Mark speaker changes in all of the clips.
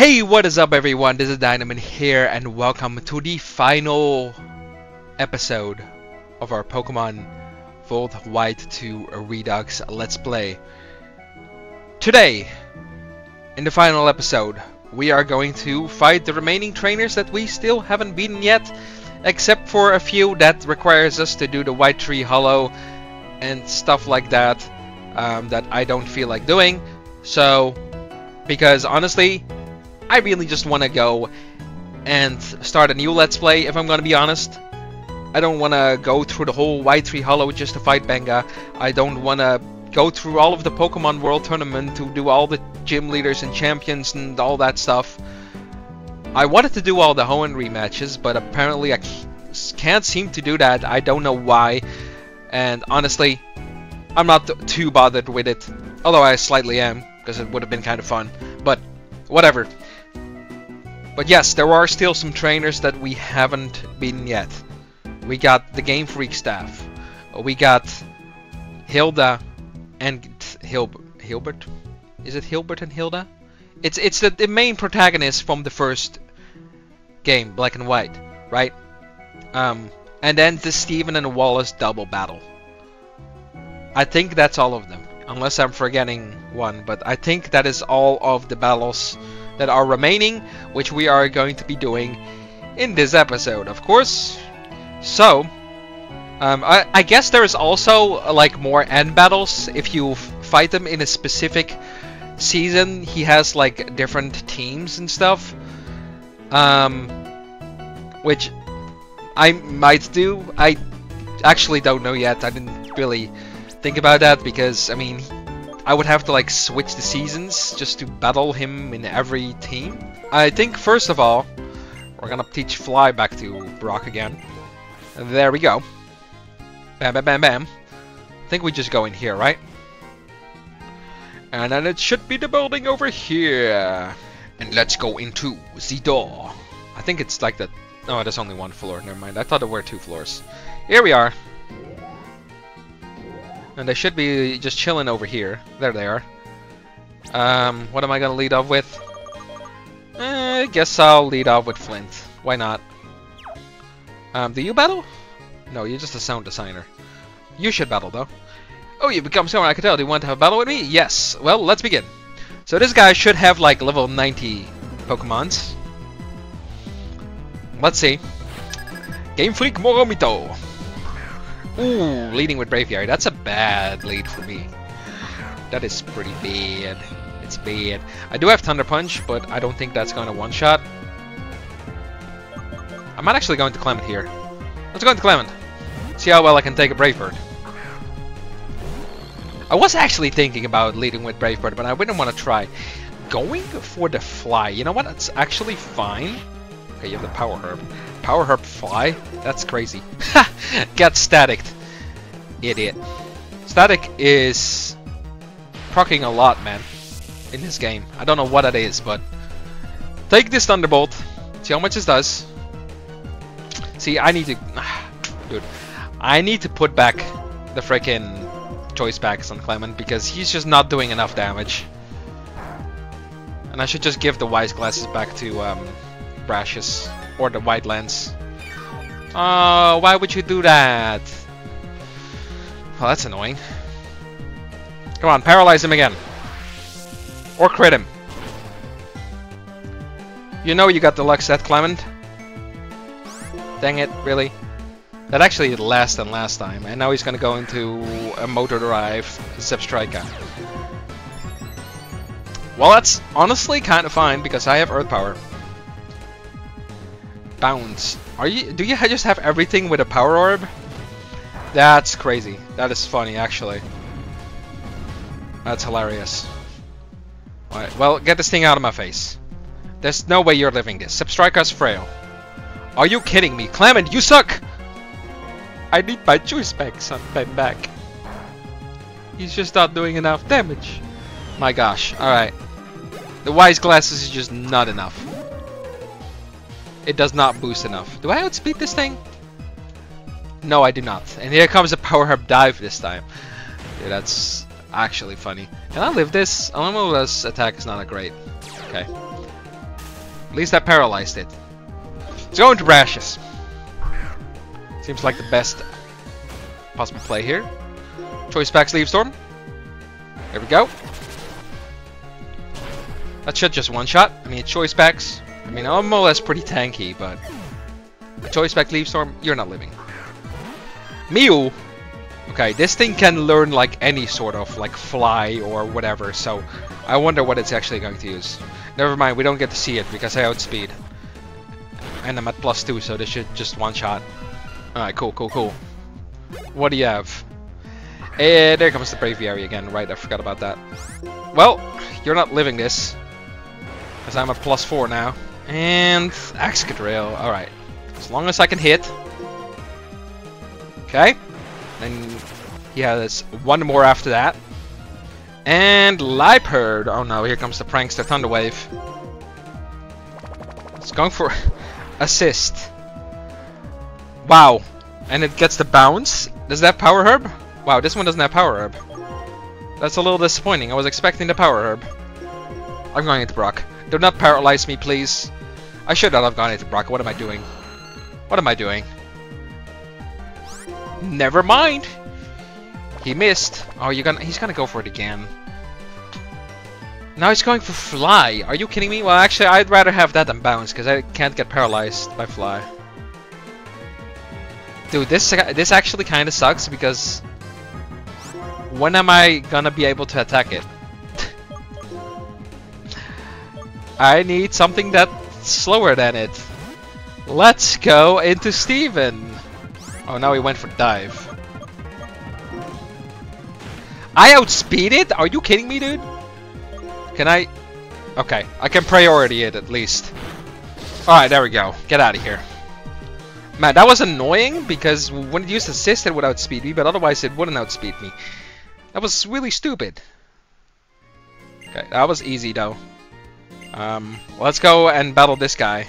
Speaker 1: Hey, what is up everyone? This is Dinomen here and welcome to the final episode of our Pokemon Volt White 2 Redux Let's Play. Today, in the final episode, we are going to fight the remaining trainers that we still haven't beaten yet, except for a few that requires us to do the White Tree Hollow and stuff like that um, that I don't feel like doing. So, because honestly, I really just want to go and start a new Let's Play, if I'm going to be honest. I don't want to go through the whole White Tree Hollow just to fight Benga. I don't want to go through all of the Pokemon World Tournament to do all the gym leaders and champions and all that stuff. I wanted to do all the Hoenn rematches, but apparently I can't seem to do that. I don't know why. And honestly, I'm not too bothered with it. Although I slightly am, because it would have been kind of fun. But, whatever. But yes, there are still some trainers that we haven't been yet. We got the Game Freak staff. We got Hilda and Hil Hilbert. Is it Hilbert and Hilda? It's it's the, the main protagonist from the first game, Black and White, right? Um, and then the Steven and Wallace double battle. I think that's all of them, unless I'm forgetting one. But I think that is all of the battles that are remaining, which we are going to be doing in this episode, of course. So, um, I, I, guess there is also uh, like more end battles if you fight them in a specific season. He has like different teams and stuff, um, which I might do. I actually don't know yet. I didn't really think about that because I mean I would have to like switch the seasons just to battle him in every team. I think first of all we're gonna teach Fly back to Brock again. There we go. Bam bam bam bam. I think we just go in here, right? And then it should be the building over here. And let's go into the door. I think it's like that. Oh, there's only one floor. Never mind. I thought there were two floors. Here we are. And they should be just chilling over here. There they are. Um, what am I gonna lead off with? Eh, I guess I'll lead off with Flint. Why not? Um, do you battle? No, you're just a sound designer. You should battle, though. Oh, you become someone I can tell. Do you want to have a battle with me? Yes. Well, let's begin. So this guy should have, like, level 90 Pokemons. Let's see. Game Freak Morimoto. Ooh, leading with Braviary. That's a bad lead for me. That is pretty bad. It's bad. I do have Thunder Punch, but I don't think that's going to one-shot. I might actually go into Clement here. Let's go into Clement. See how well I can take a Brave Bird. I was actually thinking about leading with Brave Bird, but I wouldn't want to try. Going for the Fly. You know what? It's actually fine. Okay, you have the Power Herb. Power Herb Fly? That's crazy. Get static. Idiot. Static is proccing a lot, man, in this game. I don't know what it is, but take this Thunderbolt. See how much it does. See, I need to... Dude, I need to put back the freaking choice specs on Clement because he's just not doing enough damage. And I should just give the Wise Glasses back to um, Brashes or the White Lens. Oh, why would you do that? Well, that's annoying. Come on, paralyze him again. Or crit him. You know you got the luck set, Clement. Dang it, really? That actually less than last time, and now he's gonna go into a motor drive Zebstrika. Well, that's honestly kind of fine because I have Earth Power. Bounce. Are you? Do you just have everything with a power orb? That's crazy. That is funny, actually. That's hilarious. Alright, well, get this thing out of my face. There's no way you're living this. Zebstrika's frail. Are you kidding me? Clement, you suck! I need my packs on my back. He's just not doing enough damage. My gosh, alright. The wise glasses is just not enough it does not boost enough. Do I outspeed this thing? No, I do not. And here comes a Power Herb Dive this time. Dude, that's actually funny. Can I live this? Almost attack is not a great. Okay. At least that paralyzed it. Let's go into Brashes. Seems like the best possible play here. Choice Specs Leaf Storm. There we go. That should just one shot. I mean, Choice Specs. I mean, I'm more or less pretty tanky, but a Choice Spec Leaf Storm, you're not living. Mew. Okay, this thing can learn like any sort of like fly or whatever, so I wonder what it's actually going to use. Never mind, we don't get to see it because I outspeed. And I'm at plus two, so this should just one shot. Alright, cool, cool, cool. What do you have? Eh, there comes the Braviary again. Right, I forgot about that. Well, you're not living this. Because I'm at plus four now. And Excadrill. Alright. As long as I can hit. Okay. Then he has one more after that. And Liepard. Oh no, here comes the Prankster Thunderwave. It's going for assist. Wow. And it gets the bounce. Does that Power Herb? Wow, this one doesn't have Power Herb. That's a little disappointing. I was expecting the Power Herb. I'm going into Brock. Do not paralyze me, please. I should not have gone into Brock. What am I doing? What am I doing? Never mind. He missed. Oh, you're gonna. He's gonna go for it again. Now he's going for fly. Are you kidding me? Well, actually, I'd rather have that than bounce because I can't get paralyzed by fly. Dude, this this actually kind of sucks because when am I gonna be able to attack it? I need something that's slower than it. Let's go into Steven. Oh, now he went for dive. I outspeed it? Are you kidding me, dude? Can I... Okay, I can priority it at least. Alright, there we go. Get out of here. Man, that was annoying because when it used assist it would outspeed me, but otherwise it wouldn't outspeed me. That was really stupid. Okay, that was easy though. Um, let's go and battle this guy.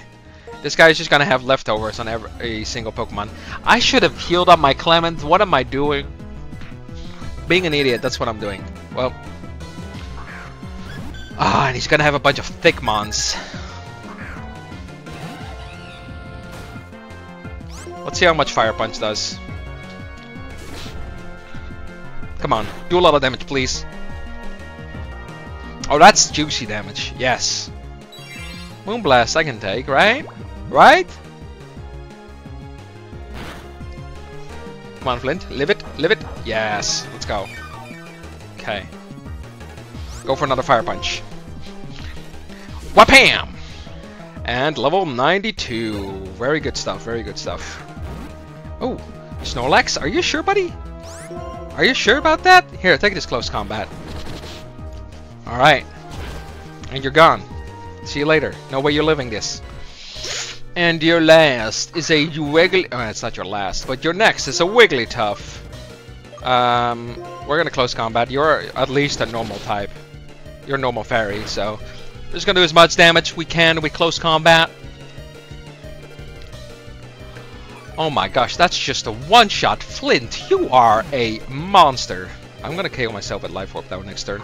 Speaker 1: This guy is just gonna have leftovers on every single Pokemon. I should have healed up my Clement. What am I doing? Being an idiot, that's what I'm doing. Well. Ah, and he's gonna have a bunch of Thickmons. Let's see how much Fire Punch does. Come on, do a lot of damage, please. Oh, that's juicy damage. Yes. Moonblast I can take, right? Right? Come on, Flint. Live it. Live it. Yes. Let's go. Okay. Go for another Fire Punch. Wapam! And level 92. Very good stuff. Very good stuff. Oh, Snorlax, are you sure, buddy? Are you sure about that? Here, take this close combat. Alright. And you're gone. See you later. No way you're living this. And your last is a Wiggly... Oh, it's not your last, but your next is a Wigglytuff. Um, we're gonna close combat. You're at least a normal type. You're normal fairy, so... We're just gonna do as much damage we can with close combat. Oh my gosh, that's just a one-shot. Flint, you are a monster. I'm gonna KO myself with Life Orb though next turn.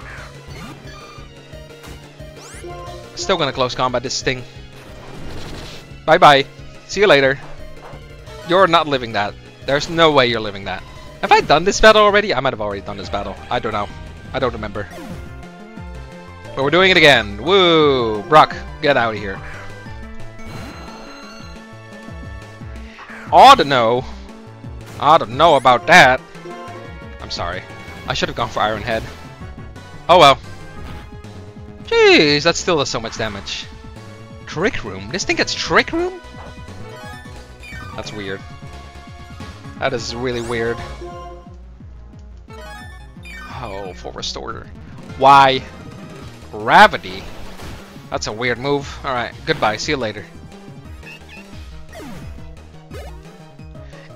Speaker 1: Still gonna close combat this thing. Bye-bye. See you later. You're not living that. There's no way you're living that. Have I done this battle already? I might have already done this battle. I don't know. I don't remember. But we're doing it again. Woo! Brock, get out of here. I don't know. I don't know about that. I'm sorry. I should have gone for Iron Head. Oh well. Jeez, that still does so much damage. Trick Room? This thing gets Trick Room? That's weird. That is really weird. Oh, full restore. Why? Gravity? That's a weird move. Alright, goodbye. See you later.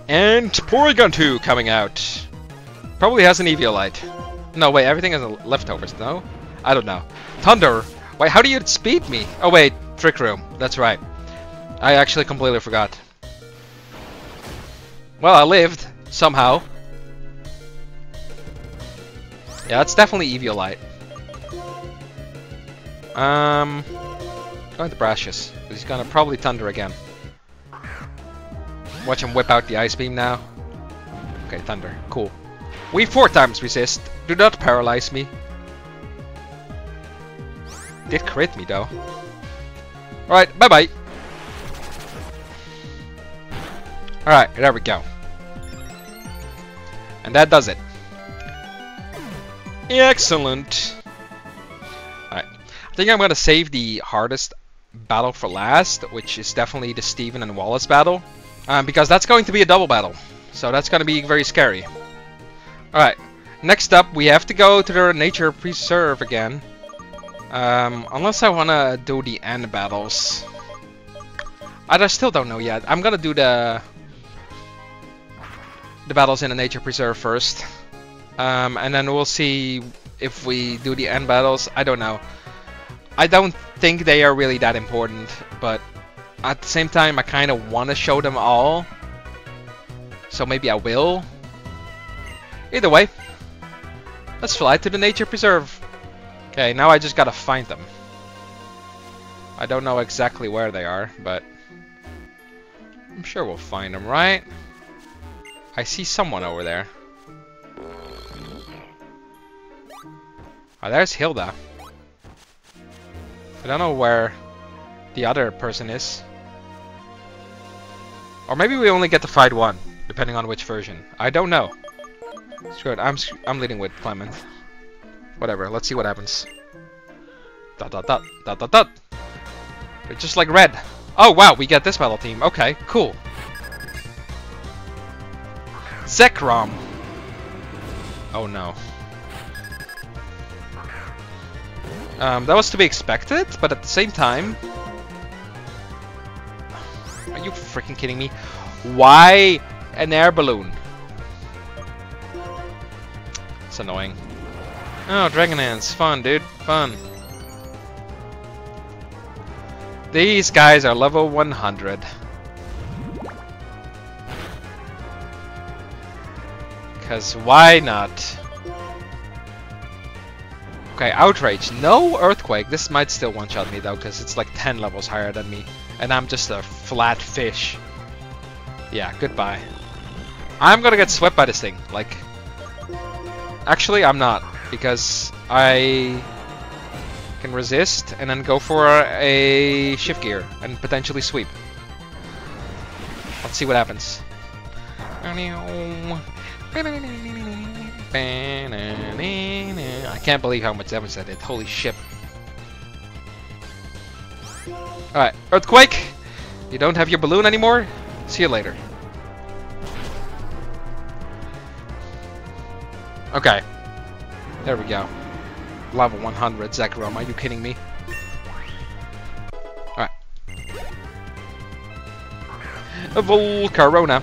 Speaker 1: And Porygon 2 coming out. Probably has an Eviolite. No, wait, everything has leftovers, no? I don't know. Thunder! Wait, how do you speed me? Oh wait, Trick Room. That's right. I actually completely forgot. Well, I lived. Somehow. Yeah, that's definitely Eviolite. Um... going to Brashes. He's gonna probably Thunder again. Watch him whip out the Ice Beam now. Okay, Thunder. Cool. We four times resist. Do not paralyze me. Did crit me though. Alright, bye bye. Alright, there we go. And that does it. Excellent. Alright. I think I'm gonna save the hardest battle for last, which is definitely the Steven and Wallace battle. Um, because that's going to be a double battle. So that's gonna be very scary. Alright. Next up, we have to go to the Nature Preserve again. Um, unless I wanna do the end battles. I still don't know yet. I'm gonna do the the battles in the nature preserve first. Um, and then we'll see if we do the end battles. I don't know. I don't think they are really that important, but at the same time I kind of want to show them all. So maybe I will. Either way, let's fly to the nature preserve. Okay, now I just gotta find them. I don't know exactly where they are, but I'm sure we'll find them, right? I see someone over there. Oh, there's Hilda. I don't know where the other person is. Or maybe we only get to fight one, depending on which version. I don't know. Screw it, I'm, I'm leading with Clement. Whatever, let's see what happens. Dot dot dot dot dot dot. They're just like red. Oh wow, we get this battle team. Okay, cool. Zekrom! Oh no. Um, that was to be expected, but at the same time... Are you freaking kidding me? Why an air balloon? It's annoying. Oh, Dragon Dance. Fun, dude. Fun. These guys are level 100. Because why not? Okay, Outrage. No Earthquake. This might still one-shot me though, because it's like 10 levels higher than me. And I'm just a flat fish. Yeah, goodbye. I'm gonna get swept by this thing. Like, actually, I'm not. Because I can resist and then go for a shift gear and potentially sweep. Let's see what happens. I can't believe how much damage that did. Holy shit. Alright, Earthquake! You don't have your balloon anymore? See you later. Okay. There we go. Level 100 Zekrom, are you kidding me? Alright. Volcarona.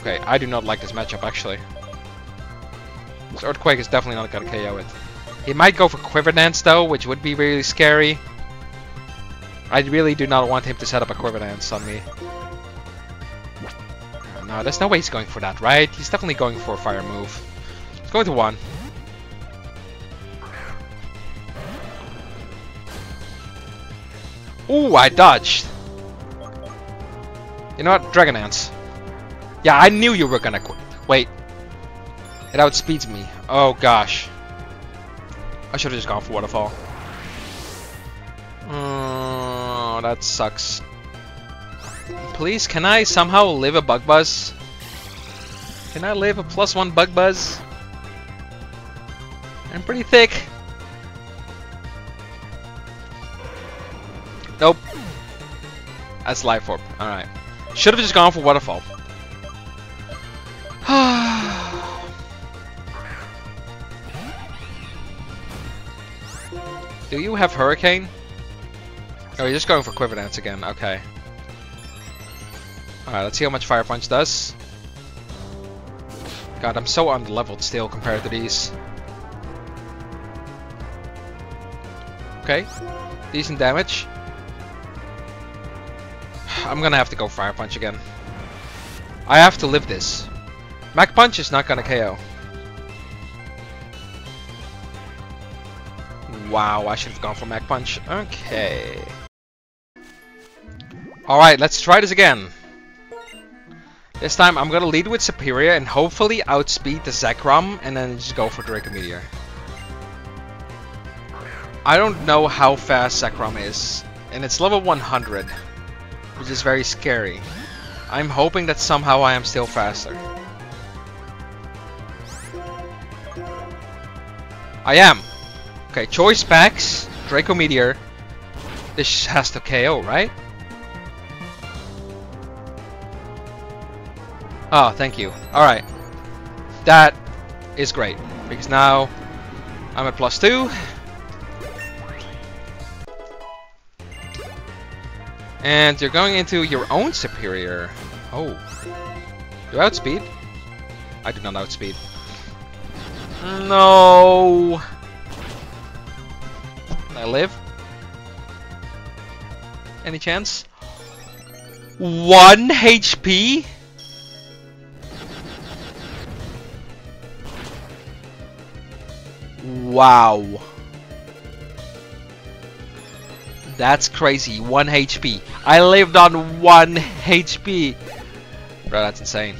Speaker 1: Okay, I do not like this matchup actually. This Earthquake is definitely not gonna KO it. He might go for Quiver Dance though, which would be really scary. I really do not want him to set up a Quiver Dance on me. No, there's no way he's going for that, right? He's definitely going for a fire move. He's going to one. Ooh, I dodged. You know what? Dragon Dance. Yeah, I knew you were gonna quit. Wait. It outspeeds me. Oh gosh. I should have just gone for Waterfall. Oh, that sucks. Please, can I somehow live a Bug Buzz? Can I live a plus one Bug Buzz? I'm pretty thick. Nope. That's Life Orb. Alright. Should have just gone for Waterfall. Do you have Hurricane? Oh, you're just going for Quiver Dance again. Okay. Alright, let's see how much Fire Punch does. God, I'm so underleveled still compared to these. Okay. Decent damage. I'm gonna have to go Fire Punch again. I have to live this. Mach Punch is not gonna KO. wow, I should have gone for Mach Punch. Okay. Alright, let's try this again. This time I'm gonna lead with Serperior and hopefully outspeed the Zekrom and then just go for Draco Meteor. I don't know how fast Zekrom is, and it's level 100, which is very scary. I'm hoping that somehow I am still faster. I am! Okay, choice specs, Draco Meteor. This has to KO, right? Oh, thank you. Alright. That is great, because now I'm at plus two. And you're going into your own Serperior. Oh. Do I outspeed? I do not outspeed. No. I live? Any chance? One HP? Wow. That's crazy. 1 HP. I lived on 1 HP. Bro, that's insane.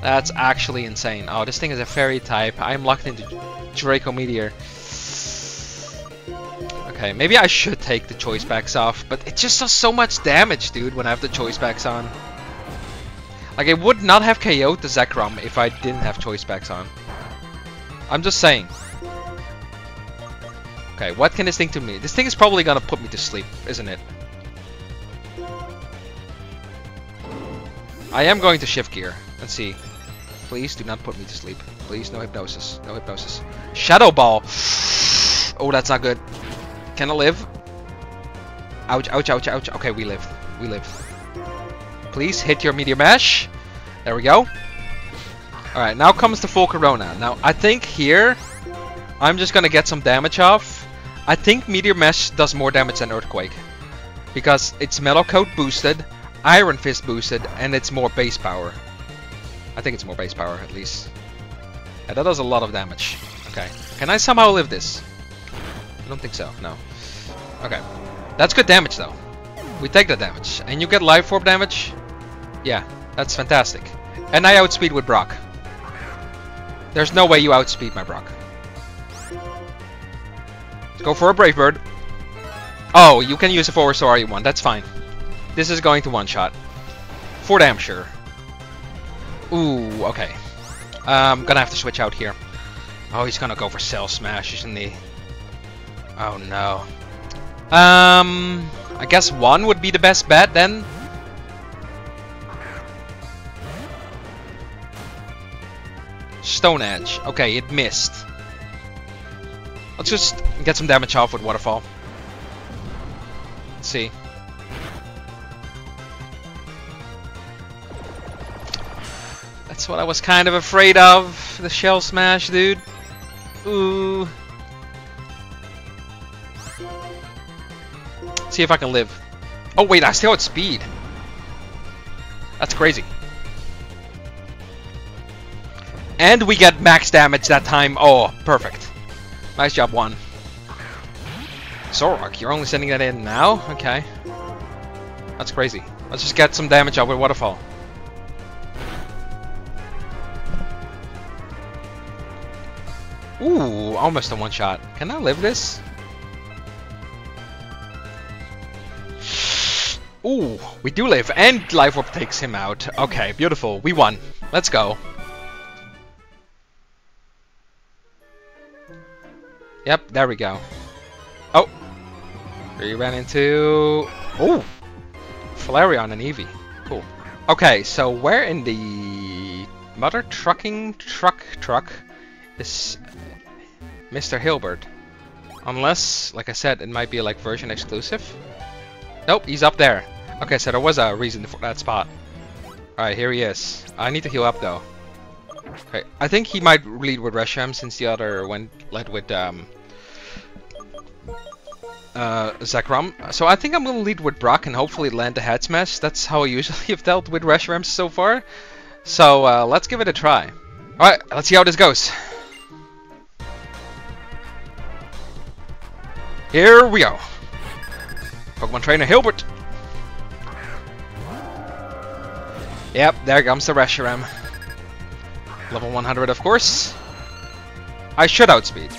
Speaker 1: That's actually insane. Oh, this thing is a fairy type. I'm locked into Draco Meteor. Okay, maybe I should take the choice specs off, but it just does so much damage, dude, when I have the choice specs on. Like, it would not have KO'd the Zekrom if I didn't have choice specs on. I'm just saying. Okay, what can this thing do to me? This thing is probably gonna put me to sleep, isn't it? I am going to shift gear. Let's see. Please do not put me to sleep. Please, no hypnosis. No hypnosis. Shadow Ball! Oh, that's not good. Can I live? Ouch, ouch, ouch, ouch. Okay, we live. We live. Please hit your Meteor Mash. There we go. Alright, now comes the Volcarona. Now, I think here, I'm just gonna get some damage off. I think Meteor Mash does more damage than Earthquake. Because it's Metal Coat boosted, Iron Fist boosted, and it's more base power. I think it's more base power, at least. Yeah, that does a lot of damage. Okay. Can I somehow live this? I don't think so, no. Okay. That's good damage, though. We take the damage. And you get Life Orb damage? Yeah, that's fantastic. And I outspeed with Brock. There's no way you outspeed my Brock. Go for a Brave Bird. Oh, you can use a forward sorry one. That's fine. This is going to one-shot. For damn sure. Ooh, okay. I'm um, gonna have to switch out here. Oh, he's gonna go for Shell Smash, isn't he? Oh no. Um, I guess one would be the best bet then. Stone Edge. Okay, it missed. Let's just get some damage off with Waterfall. Let's see. That's what I was kind of afraid of. The Shell Smash, dude. Ooh. See if I can live. Oh wait, I still had speed. That's crazy. And we get max damage that time. Oh, perfect. Nice job, one. Zoroark, you're only sending that in now? Okay. That's crazy. Let's just get some damage out with Waterfall. Ooh, almost a one-shot. Can I live this? Ooh, we do live, and Life Orb takes him out. Okay, beautiful. We won. Let's go. Yep, there we go. Oh! We ran into... Oh! Flareon and Eevee. Cool. Okay, so where in the mother trucking truck truck is Mr. Hilbert? Unless, like I said, it might be like version exclusive. Nope, he's up there. Okay, so there was a reason for that spot. Alright, here he is. I need to heal up though. Okay, I think he might lead with Reshiram since the other went led with um, uh. So I think I'm gonna lead with Brock and hopefully land a head smash. That's how I usually have dealt with Reshirams so far. So uh, let's give it a try. Alright, let's see how this goes. Here we go. Pokemon Trainer Hilbert. Yep, there comes the Reshiram. Level 100, of course. I should outspeed.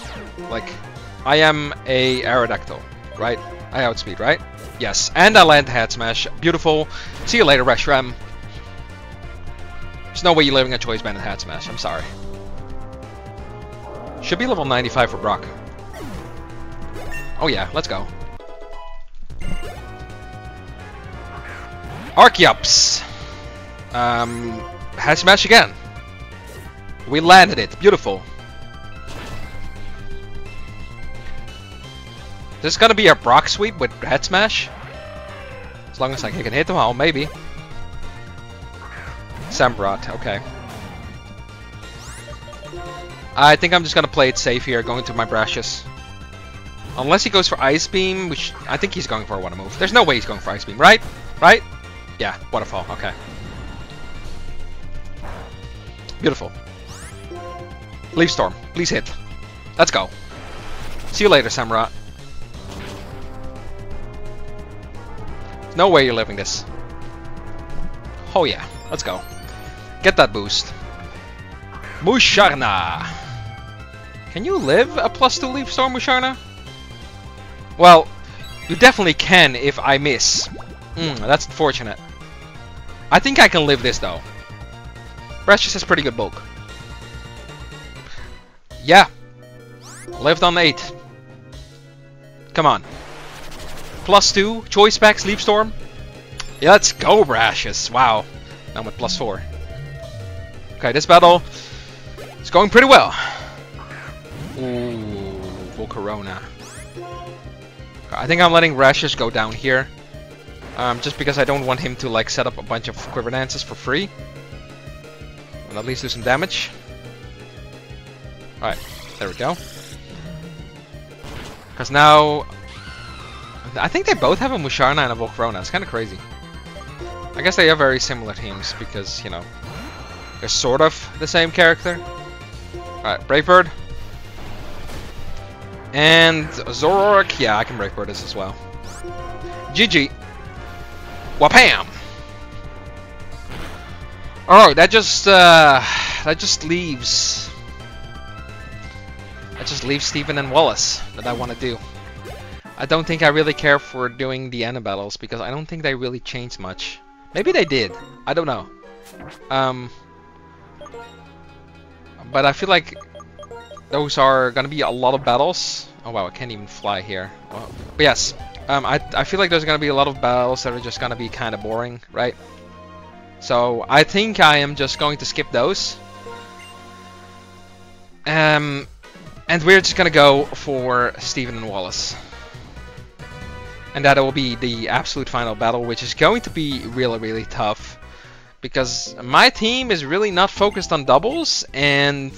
Speaker 1: Like, I am a Aerodactyl, right? I outspeed, right? Yes, and I land Head Smash. Beautiful. See you later, Reshiram. There's no way you're living a Choice Band Head Smash, I'm sorry. Should be level 95 for Brock. Oh yeah, let's go. Archeops! Um, Head Smash again. We landed it, beautiful. This is gonna be a Brock sweep with Head Smash? As long as I can hit them all, maybe. Samurott, okay. I think I'm just gonna play it safe here, going to my brushes. Unless he goes for Ice Beam, which I think he's going for a Water move. There's no way he's going for Ice Beam, right? Right? Yeah, Waterfall, okay. Beautiful. Leaf Storm, please hit. Let's go. See you later, Samurott. No way you're living this. Oh yeah, let's go. Get that boost. Musharna! Can you live a plus 2 Leaf Storm, Musharna? Well, you definitely can if I miss. Mm, that's unfortunate. I think I can live this though. Precious has pretty good bulk. Yeah. Lived on 8. Come on. Plus 2, Choice Specs, Leaf Storm. Yeah, let's go, Brashes. Wow. Now I'm at plus 4. Okay, this battle is going pretty well. Ooh, Volcarona. I think I'm letting Rashes go down here. Um, just because I don't want him to like set up a bunch of Quiver Dances for free. And at least do some damage. Alright, there we go. Because now... I think they both have a Musharna and a Volcarona. It's kind of crazy. I guess they are very similar teams because, you know, they're sort of the same character. Alright, Brave Bird. And Zoroark, yeah, I can Brave Bird this as well. GG. Wapam! Alright, that just, uh, that just leaves... That just leaves Steven and Wallace that I want to do. I don't think I really care for doing the end battles because I don't think they really changed much. Maybe they did. I don't know. Um, but I feel like those are gonna be a lot of battles. Oh wow, I can't even fly here. But yes, um, I, I feel like there's gonna be a lot of battles that are just gonna be kind of boring, right? So I think I am just going to skip those. Um, and we're just gonna go for Steven and Wallace. And that will be the absolute final battle, which is going to be really, really tough. Because my team is really not focused on doubles, and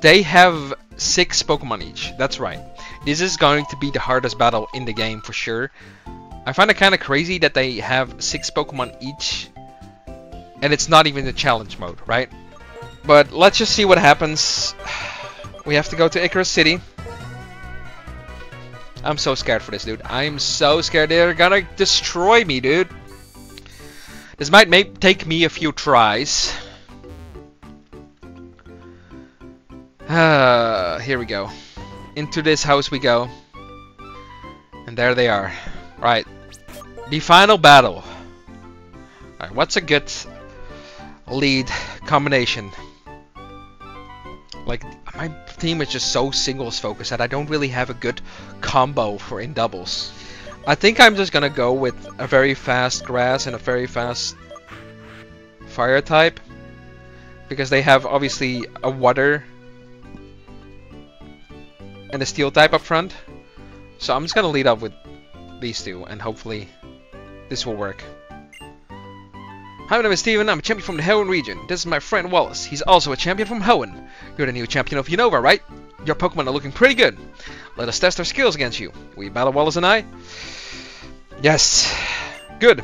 Speaker 1: they have six Pokemon each. That's right. This is going to be the hardest battle in the game for sure. I find it kind of crazy that they have six Pokemon each, and it's not even the challenge mode, right? But let's just see what happens. We have to go to Icirrus City. I'm so scared for this, dude. I'm so scared they're gonna destroy me, dude. This might take me a few tries. Uh, here we go. Into this house we go. And there they are. Right. The final battle. What's a good lead combination? Like, my team is just so singles focused that I don't really have a good combo for in doubles. I think I'm just gonna go with a very fast grass and a very fast fire type. Because they have obviously a water and a steel type up front. So I'm just gonna lead up with these two and hopefully this will work. Hi, my name is Steven, I'm a champion from the Hoenn region. This is my friend Wallace, he's also a champion from Hoenn. You're the new champion of Unova, right? Your Pokemon are looking pretty good. Let us test our skills against you. Will you battle Wallace and I? Yes. Good.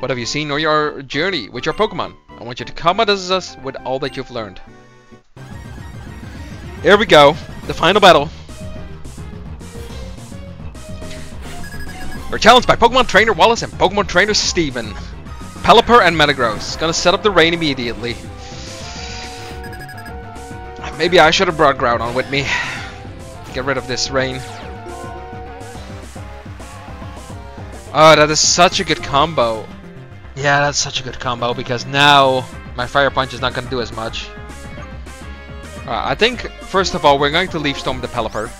Speaker 1: What have you seen on your journey with your Pokemon? I want you to come at us with all that you've learned. Here we go, the final battle. We're challenged by Pokemon Trainer Wallace and Pokemon Trainer Steven. Pelipper and Metagross. Gonna set up the rain immediately. Maybe I should have brought Groudon with me. Get rid of this rain. Oh, that is such a good combo. Yeah, that's such a good combo because now my Fire Punch is not going to do as much. Uh, I think, first of all, we're going to Leaf Storm the Pelipper.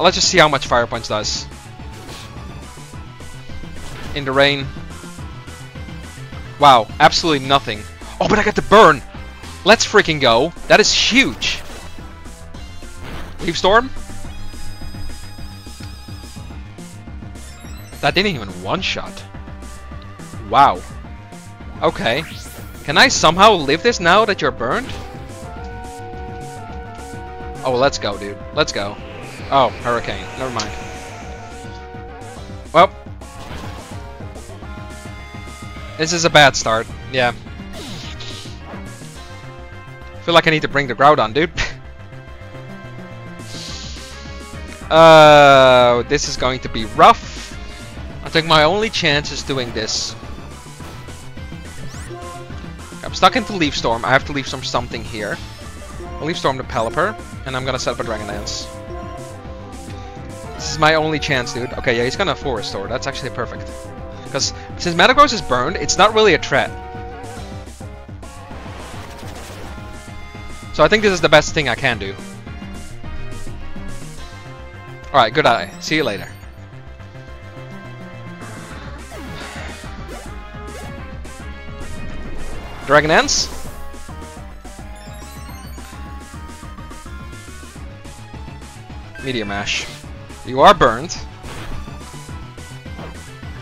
Speaker 1: Let's just see how much Fire Punch does. In the rain. Wow, absolutely nothing. Oh, but I got the burn! Let's freaking go. That is huge. Leaf Storm? That didn't even one-shot. Wow. Okay. Can I somehow live this now that you're burned? Oh, let's go, dude. Let's go. Oh, Hurricane. Never mind. Well. This is a bad start. Yeah. feel like I need to bring the Groudon, dude. uh, this is going to be rough. I think my only chance is doing this. I'm stuck into Leaf Storm. I have to Leaf Storm something here. I'll Leaf Storm the Pelipper, and I'm gonna set up a Dragon Dance. This is my only chance, dude. Okay, yeah, he's gonna Forest Store. That's actually perfect. Because since Metagross is burned, it's not really a threat. So I think this is the best thing I can do. Alright, good eye. See you later. Dragon Dance. Meteor Mash. You are burned.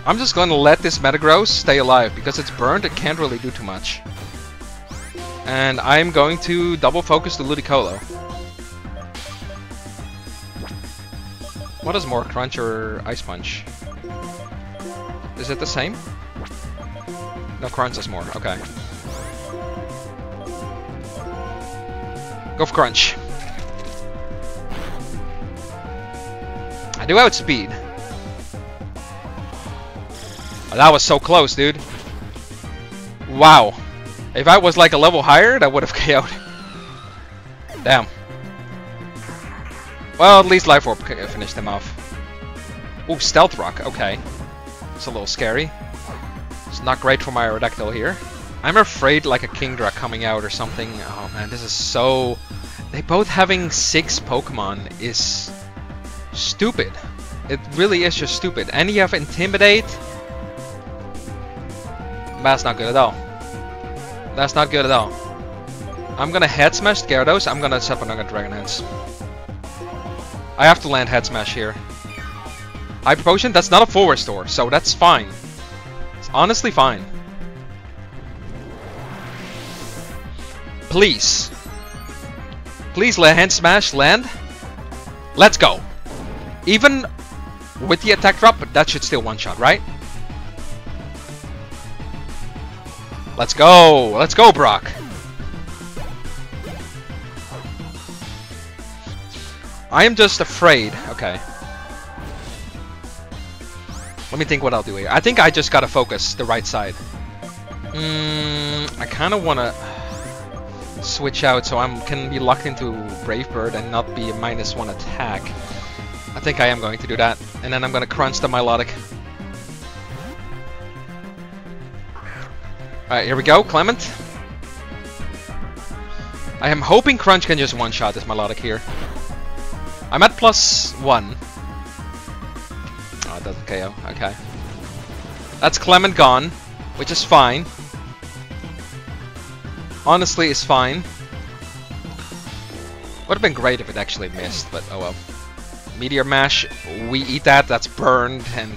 Speaker 1: I'm just going to let this Metagross stay alive because it's burned, it can't really do too much. And I'm going to double focus the Ludicolo. What is more, Crunch or Ice Punch? Is it the same? No, Crunch is more, okay. Go for Crunch. I do outspeed. That was so close, dude. Wow. If I was like a level higher, that would have KO'd. Damn. Well, at least Life Orb finished him off. Ooh, Stealth Rock. Okay. It's a little scary. It's not great for my Aerodactyl here. I'm afraid like a Kingdra coming out or something. Oh man, this is so... They both having six Pokemon is stupid. It really is just stupid. And you have Intimidate. That's not good at all. That's not good at all. I'm gonna Head Smash Gyarados. I'm gonna set another Dragon Dance. I have to land Head Smash here. Hyper Potion, that's not a full restore, so that's fine. It's honestly fine. Please. Please let Head Smash land. Let's go. Even with the attack drop, that should still one-shot, right? Let's go. Let's go, Brock. I am just afraid. Okay. Let me think what I'll do here. I think I just gotta focus the right side. Mm, I kind of want to switch out so I can be locked into Brave Bird and not be a minus one attack. I think I am going to do that. And then I'm to crunch the Milotic. Alright, here we go, Clement. I am hoping Crunch can just one-shot this Milotic here. I'm at plus one. Oh, it doesn't KO. Okay. That's Clement gone, which is fine honestly it's fine. Would have been great if it actually missed, but oh well. Meteor Mash, we eat that, that's burned, and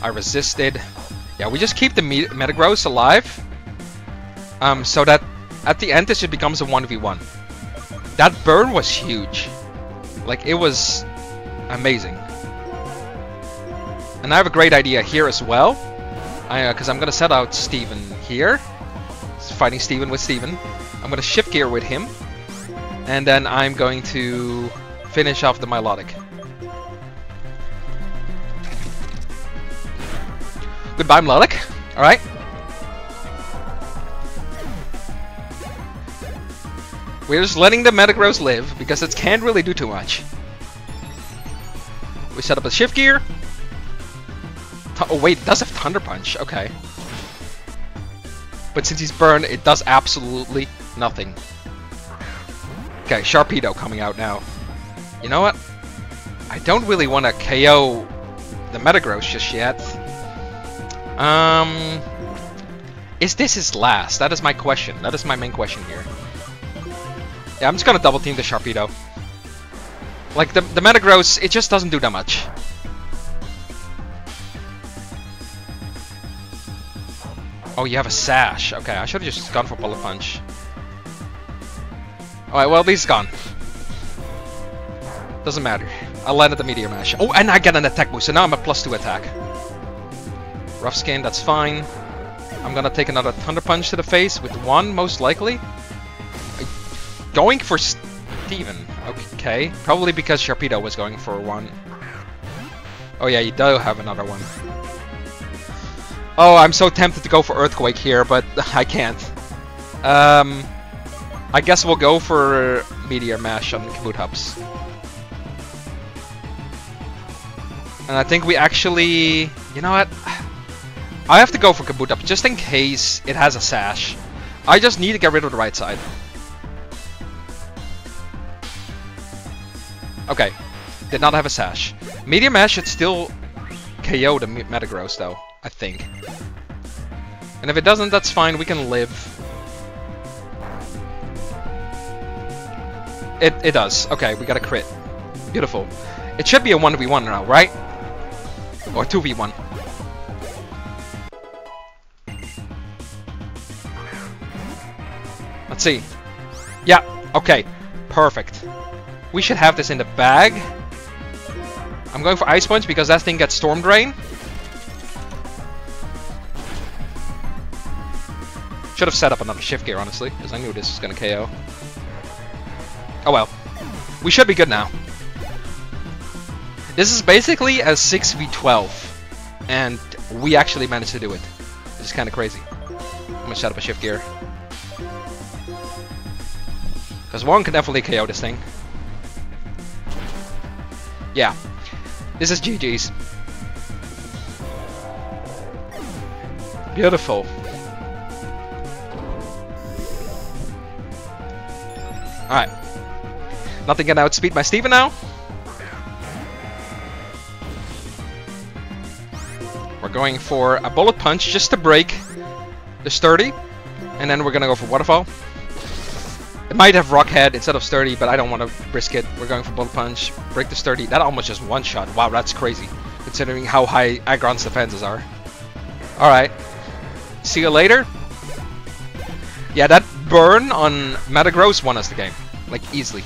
Speaker 1: I resisted. Yeah, we just keep the Me Metagross alive, um, so that at the end this just becomes a 1v1. That burn was huge. Like, it was amazing. And I have a great idea here as well, because uh, I'm going to set out Steven here fighting Steven with Steven. I'm going to shift gear with him. And then I'm going to finish off the Milotic. Goodbye, Milotic. Alright. We're just letting the Metagross live, because it can't really do too much. We set up a shift gear. oh wait, it does have Thunder Punch, okay. But since he's burned, it does absolutely nothing. Okay, Sharpedo coming out now. You know what? I don't really want to KO the Metagross just yet. Um, is this his last? That is my question. That is my main question here. Yeah, I'm just gonna double team the Sharpedo. Like, the, the Metagross, it just doesn't do that much. Oh, you have a Sash. Okay, I should have just gone for Bullet Punch. Alright, well, he's gone. Doesn't matter. I landed the Meteor Mash. Oh, and I get an attack boost, so now I'm a plus 2 attack. Rough skin, that's fine. I'm gonna take another Thunder Punch to the face with one, most likely. Going for Steven. Okay, probably because Sharpedo was going for one. Oh yeah, you do have another one. Oh, I'm so tempted to go for Earthquake here, but I can't. Um, I guess we'll go for Meteor Mash on the Kabutops. And I think we actually... You know what? I have to go for Kabutops just in case it has a Sash. I just need to get rid of the right side. Okay. Did not have a Sash. Meteor Mash should still KO the Metagross though, I think. And if it doesn't, that's fine, we can live. It, it does. Okay, we got a crit. Beautiful. It should be a 1v1 now, right? Or 2v1. Let's see. Yeah, okay. Perfect. We should have this in the bag. I'm going for Ice Punch because that thing gets Storm Drain. Should have set up another Shift Gear, honestly, because I knew this was going to KO. Oh well. We should be good now. This is basically a 6v12, and we actually managed to do it. Is kind of crazy. I'm gonna set up a shift gear. Because one can definitely KO this thing. Yeah. This is GG's. Beautiful. Alright. Nothing can outspeed my Steven now. We're going for a Bullet Punch just to break the Sturdy. And then we're gonna go for Waterfall. It might have Rock Head instead of Sturdy, but I don't want to risk it. We're going for Bullet Punch, break the Sturdy. That almost just one-shot. Wow, that's crazy, considering how high Aggron's defenses are. Alright. See you later. Yeah, that burn on Metagross won us the game. Like, easily.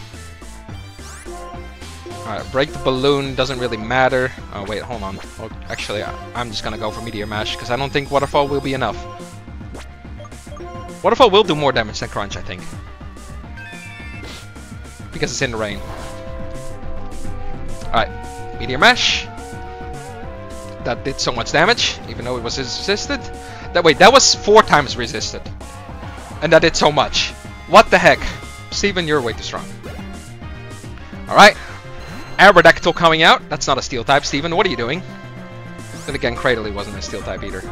Speaker 1: Alright, break the balloon doesn't really matter. Oh, wait, hold on. Well, actually, I'm just gonna go for Meteor Mash, because I don't think Waterfall will be enough. Waterfall will do more damage than Crunch, I think. Because it's in the rain. Alright, Meteor Mash. That did so much damage, even though it was resisted. That Wait, that was four times resisted. And that did so much. What the heck? Steven, you're way too strong. Alright. Aerodactyl coming out. That's not a steel type, Steven. What are you doing? Then again, Cradily wasn't a steel type either.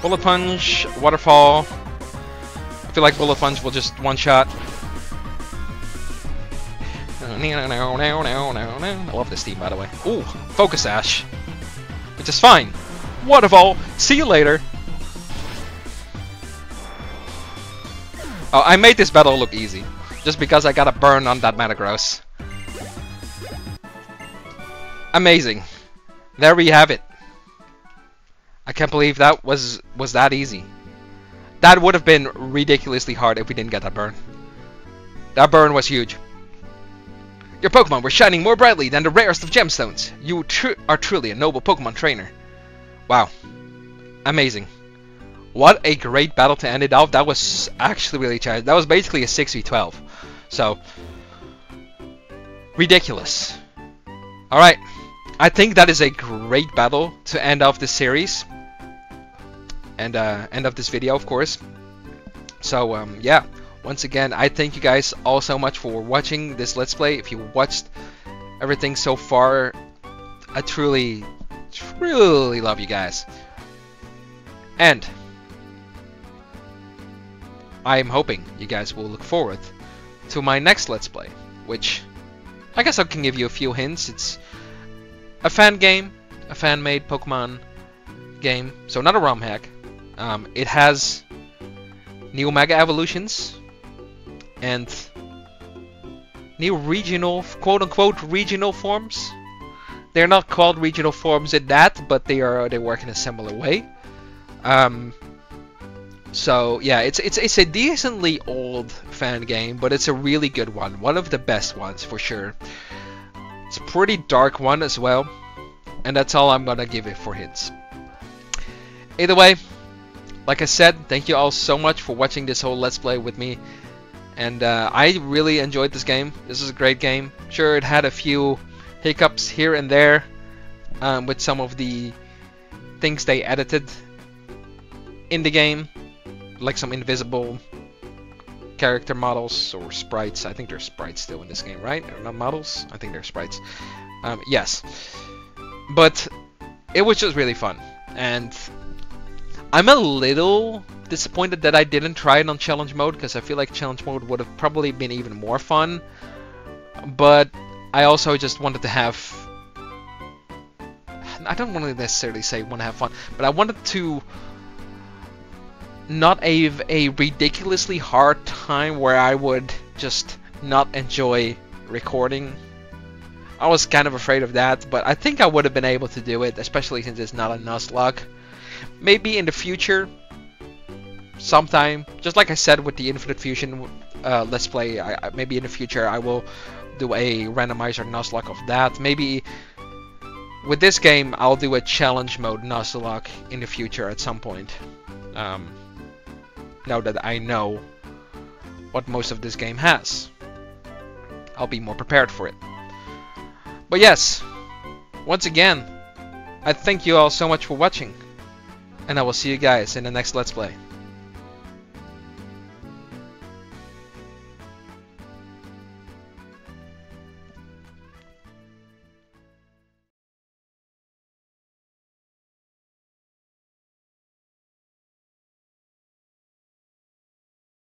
Speaker 1: Bullet Punch, Waterfall. I feel like Bullet Punch will just one-shot. I love this theme, by the way. Ooh, Focus Sash. Which is fine. Waterfall. See you later. Oh, I made this battle look easy. Just because I got a burn on that Metagross. Amazing. There we have it. I can't believe that was was that easy. That would have been ridiculously hard if we didn't get that burn. That burn was huge. Your Pokemon were shining more brightly than the rarest of gemstones. You tr are truly a noble Pokemon trainer. Wow. Amazing. What a great battle to end it off. That was actually really challenging. That was basically a 6v12. So, ridiculous. Alright, I think that is a great battle to end off this series. And uh, end of this video, of course. So, um, yeah. Once again, I thank you guys all so much for watching this Let's Play. If you watched everything so far, I truly, truly love you guys. And I'm hoping you guys will look forward to my next Let's Play, which I guess I can give you a few hints. It's a fan game, a fan-made Pokemon game, so not a ROM hack. Um, it has new Mega Evolutions and new regional, quote-unquote, regional forms. They're not called regional forms in that, but they are they work in a similar way. Um, so yeah, it's it's it's a decently old fan game, but it's a really good one. One of the best ones for sure. It's a pretty dark one as well, and that's all I'm gonna give it for hints. Either way, like I said, thank you all so much for watching this whole Let's Play with me. And uh, I really enjoyed this game. This is a great game. Sure, it had a few hiccups here and there um, with some of the things they edited in the game like some invisible character models or sprites. I think they're sprites still in this game, right? Not models? I think they're sprites. Um, yes. But it was just really fun. And I'm a little disappointed that I didn't try it on challenge mode because I feel like challenge mode would have probably been even more fun. But I also just wanted to have I don't want to necessarily say want to have fun, but I wanted to not a, a ridiculously hard time where I would just not enjoy recording. I was kind of afraid of that, but I think I would have been able to do it, especially since it's not a Nuzlocke. Maybe in the future, sometime, just like I said with the Infinite Fusion uh, Let's Play, I, maybe in the future I will do a randomizer Nuzlocke of that. Maybe with this game I'll do a challenge mode Nuzlocke in the future at some point. Um, now that I know what most of this game has. I'll be more prepared for it. But yes, once again, I thank you all so much for watching, and I will see you guys in the next Let's Play.